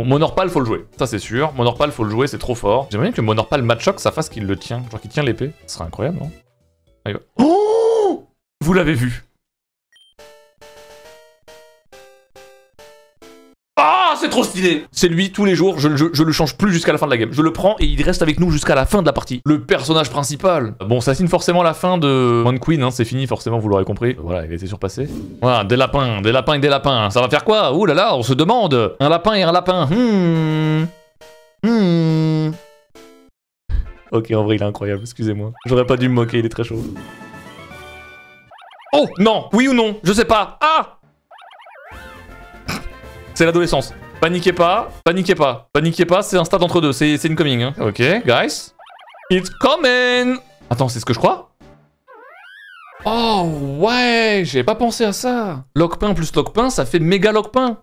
Bon, Monorpal, faut le jouer. Ça, c'est sûr. Monorpal, faut le jouer, c'est trop fort. J'aimerais bien que Monorpal Matchok, ça fasse qu'il le tient. Genre qu'il tient l'épée. Ce serait incroyable, non Ah, va- Oh Vous l'avez vu. C'est trop stylé C'est lui, tous les jours, je, le change plus jusqu'à la fin de la game. Je le prends et il reste avec nous jusqu'à la fin de la partie. Le personnage principal. Bon, ça signe forcément la fin de One Queen, hein, c'est fini, forcément, vous l'aurez compris. Voilà, il a été surpassé. Voilà, des lapins, des lapins et des lapins. Ça va faire quoi? Ouh là là, on se demande Un lapin et un lapin. Hmm. Hmm. Ok, en vrai, il est incroyable, excusez-moi. J'aurais pas dû me moquer, il est très chaud. Oh Non Oui ou non? Je sais pas Ah C'est l'adolescence. Paniquez pas, paniquez pas, paniquez pas, c'est un stade entre deux, c'est c'est incoming. Hein. Ok, guys. It's coming Attends, c'est ce que je crois? Oh ouais, j'ai pas pensé à ça. Lockpin plus lockpin, ça fait méga lockpin.